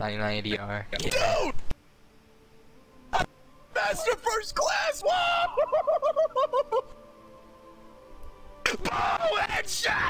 99 ADR. Yeah. Dude! Master first class! Whoa! Boom! Headshot!